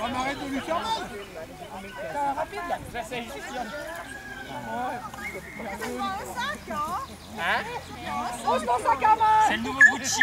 on arrête de lui faire mal. C'est rapide là, c'est juste. C'est pas un sac, hein Hein On se dans un sac à main C'est le nouveau Gucci.